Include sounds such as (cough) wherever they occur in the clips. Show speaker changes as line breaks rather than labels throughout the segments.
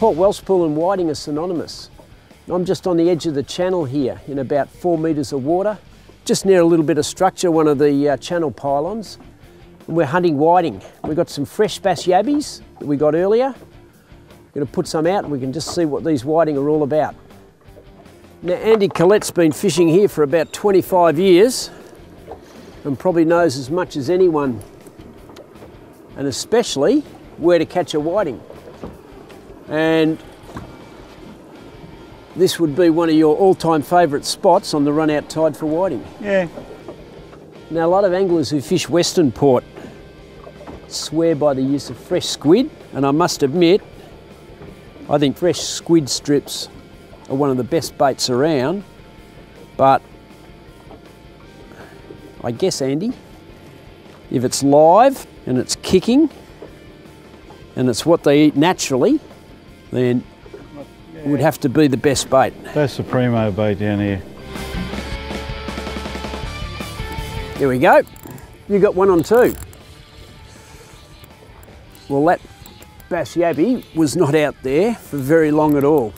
Port Welshpool and whiting are synonymous. I'm just on the edge of the channel here in about four metres of water, just near a little bit of structure, one of the uh, channel pylons. And we're hunting whiting. We've got some fresh bass yabbies that we got earlier. We're going to put some out and we can just see what these whiting are all about. Now Andy Collett's been fishing here for about 25 years and probably knows as much as anyone and especially where to catch a whiting. And this would be one of your all-time favourite spots on the run-out tide for whiting.
Yeah.
Now a lot of anglers who fish Western Port swear by the use of fresh squid, and I must admit, I think fresh squid strips are one of the best baits around, but I guess, Andy, if it's live and it's kicking and it's what they eat naturally, then it would have to be the best bait.
That's the primo bait down here.
Here we go. You got one on two. Well, that bass yabby was not out there for very long at all.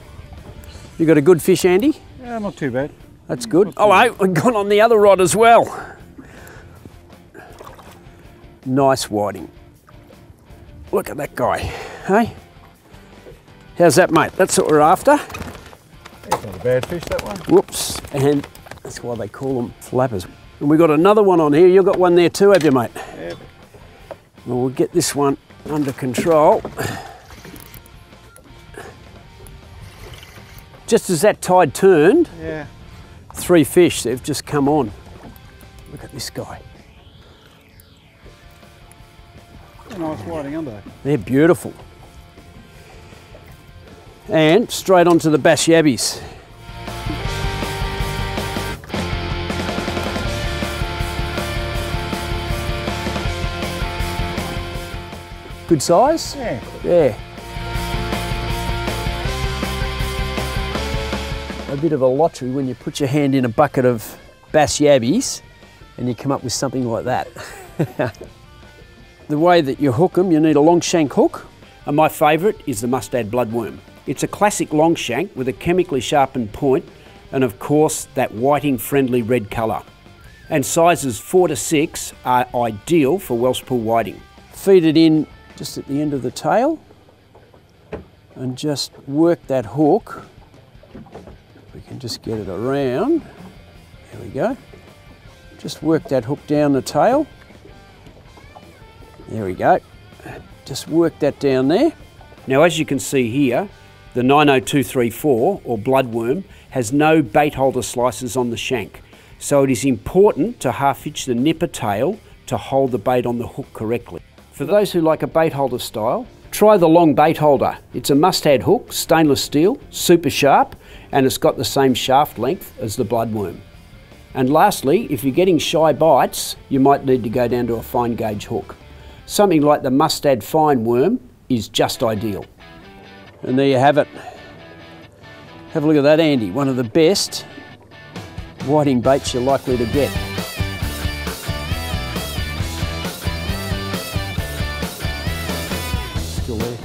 You got a good fish, Andy?
Yeah, not too bad.
That's good. Oh, we've got on the other rod as well. Nice whiting. Look at that guy, hey? How's that, mate? That's what we're after.
That's not a bad fish, that one.
Whoops, and that's why they call them flappers. And we've got another one on here. You've got one there too, have you, mate?
Yeah.
Well, we'll get this one under control. Just as that tide turned,
Yeah.
three fish, they've just come on. Look at this guy.
Nice whiting, aren't they?
They're beautiful. And straight onto the bass yabbies. Good size?
Yeah.
Yeah. A bit of a lottery when you put your hand in a bucket of bass yabbies and you come up with something like that. (laughs) the way that you hook them, you need a long shank hook. And my favourite is the mustad bloodworm. It's a classic long shank with a chemically sharpened point and of course that whiting friendly red colour. And sizes 4 to 6 are ideal for Welshpool whiting. Feed it in just at the end of the tail and just work that hook. We can just get it around. There we go. Just work that hook down the tail. There we go. Just work that down there. Now, as you can see here, the 90234 or bloodworm has no bait holder slices on the shank. So it is important to half hitch the nipper tail to hold the bait on the hook correctly. For those who like a bait holder style, try the long bait holder. It's a must-have hook, stainless steel, super sharp, and it's got the same shaft length as the bloodworm. And lastly, if you're getting shy bites, you might need to go down to a fine gauge hook. Something like the mustad fine worm is just ideal. And there you have it. Have a look at that, Andy. One of the best whiting baits you're likely to get. Still there.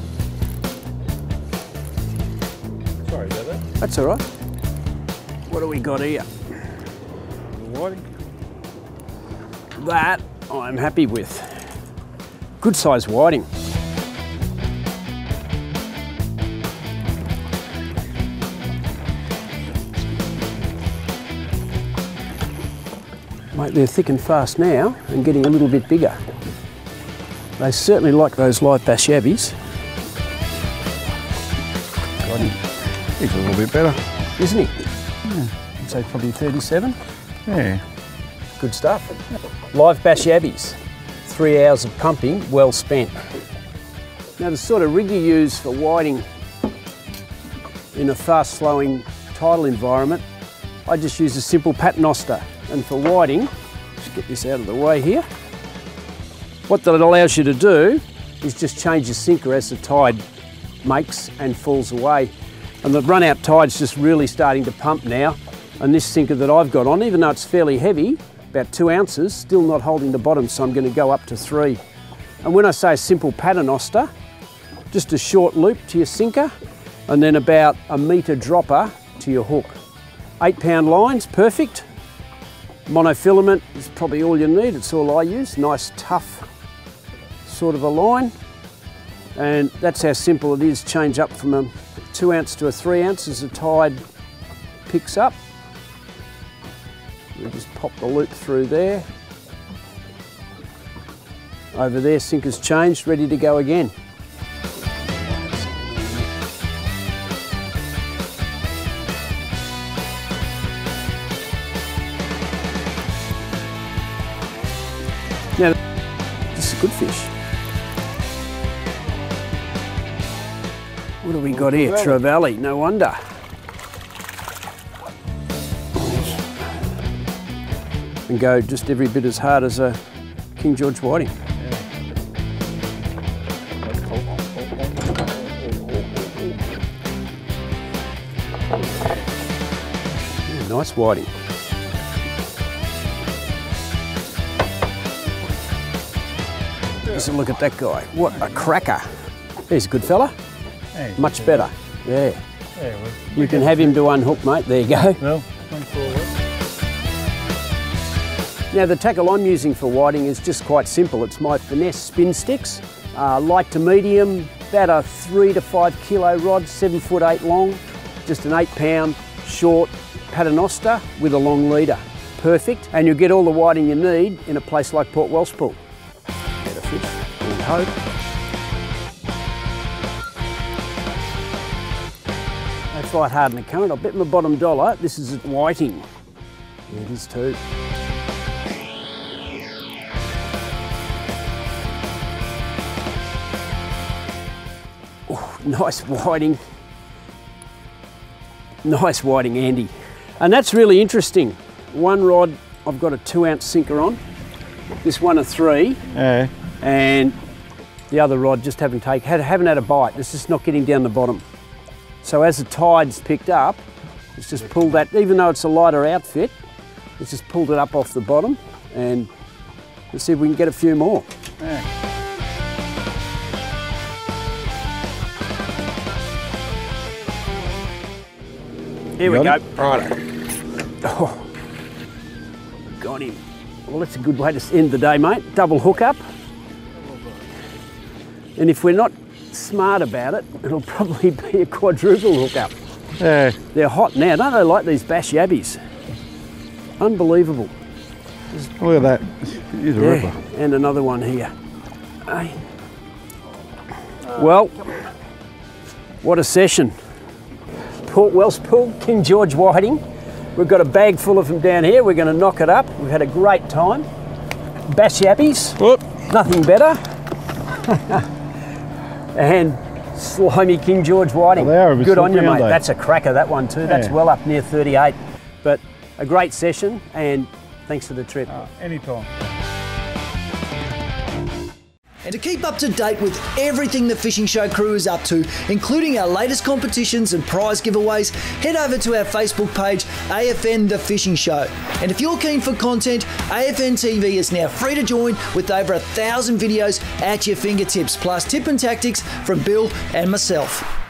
Sorry about that.
That's all right. What do we got here?
Whiting.
That I'm happy with. Good size whiting. Mate, they're thick and fast now and getting a little bit bigger. They certainly like those live bass yabbies,
Got him. He's a little bit better.
isn't he? I'd say probably 37.
Yeah.
Good stuff. Live bass yabbies. Three hours of pumping, well spent. Now the sort of rig you use for whiting in a fast flowing tidal environment, I just use a simple paternoster. And for whiting, just get this out of the way here. What that allows you to do is just change your sinker as the tide makes and falls away. And the run out tide's just really starting to pump now. And this sinker that I've got on, even though it's fairly heavy, about two ounces, still not holding the bottom, so I'm going to go up to three. And when I say simple paternoster, just a short loop to your sinker, and then about a metre dropper to your hook. Eight pound lines, perfect. Monofilament is probably all you need, it's all I use. Nice tough sort of a line. And that's how simple it is, change up from a two ounce to a three ounce as the tide picks up. We just pop the loop through there. Over there, sinker's changed, ready to go again. Now, this is a good fish. What have we got here? Trevally, no wonder. And go just every bit as hard as a King George Whiting. Nice whiting. Just look at that guy. What a cracker. He's a good fella.
Hey,
Much better. Yeah.
Yeah, well,
You can have him to unhook, mate. There you go.
well.
Now the tackle I'm using for whiting is just quite simple. It's my finesse spin sticks, uh, light to medium, about a three to five kilo rod, seven foot eight long, just an eight pound short paternoster with a long leader. Perfect, and you'll get all the whiting you need in a place like Port Welshpool. Fish, and hope. They fight hard in the current. I'll bet my bottom dollar this is whiting. Yeah, it is too. nice whiting. Nice whiting, Andy. And that's really interesting. One rod, I've got a two ounce sinker on. This one a three,
Yeah.
And the other rod just haven't take, had, haven't had a bite. It's just not getting down the bottom. So as the tide's picked up, it's just pulled that, even though it's a lighter outfit, it's just pulled it up off the bottom, and let's see if we can get a few more.
yeah.
Here we go.
Got
Righto. Oh, got him. Well, that's a good way to end the day, mate. Double hook up. And if we're not smart about it, it'll probably be a quadruple hook up.
Yeah.
They're hot now, don't they like these bash yabbies? Unbelievable.
Look at that. He's a
Yeah,
ripper.
and another one here. Hey. Well, what a session. Port Welshpool, King George Whiting. We've got a bag full of them down here. We're going to knock it up. We've had a great time. Bash yappies,
Whoop.
nothing better. (laughs) and slimy King George Whiting.
Well,
Good on you, mate. That's a cracker, that one too. That's
Yeah.
well up near 38. But a great session, and thanks for the trip.
Uh, anytime.
And to keep up to date with everything the Fishing Show crew is up to, including our latest competitions and prize giveaways, head over to our Facebook page, AFN The Fishing Show. And if you're keen for content, AFN TV is now free to join with over a thousand videos at your fingertips, plus tip and tactics from Bill and myself.